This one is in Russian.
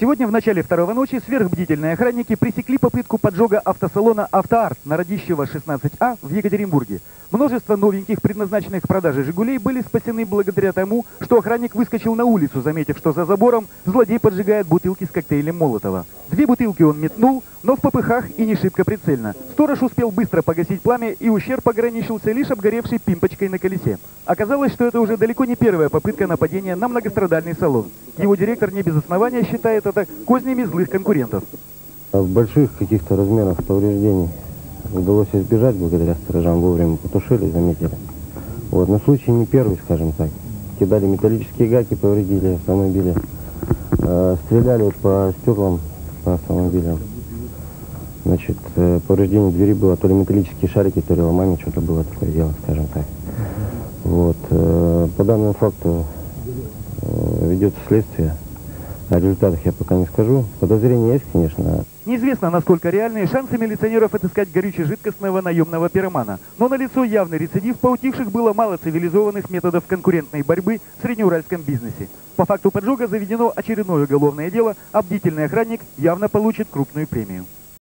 Сегодня в начале второго ночи сверхбдительные охранники пресекли попытку поджога автосалона «Автоарт» на Радищева 16А в Екатеринбурге. Множество новеньких, предназначенных к продаже «Жигулей» были спасены благодаря тому, что охранник выскочил на улицу, заметив, что за забором злодей поджигает бутылки с коктейлем Молотова. Две бутылки он метнул, но в попыхах и не шибко прицельно. Сторож успел быстро погасить пламя, и ущерб ограничился лишь обгоревшей пимпочкой на колесе. Оказалось, что это уже далеко не первая попытка нападения на многострадальный салон. Его директор не без основания считает это кознями злых конкурентов. В больших каких-то размерах повреждений удалось избежать благодаря сторожам. Вовремя потушили, заметили. Вот, но случай не первый, скажем так. Кидали металлические гаки, повредили автомобили. Э, стреляли по стеклам по автомобилям. Значит, э, повреждение двери было, то ли металлические шарики, то ли ломами, что-то было такое дело, скажем так. Вот. э, По данному факту э, ведется следствие. О результатах я пока не скажу. Подозрения есть, конечно. Неизвестно, насколько реальные шансы милиционеров отыскать горюче-жидкостного наемного пиромана. Но налицо явный рецидив, по утихших было мало цивилизованных методов конкурентной борьбы в среднеуральском бизнесе. По факту поджога заведено очередное уголовное дело, а бдительный охранник явно получит крупную премию.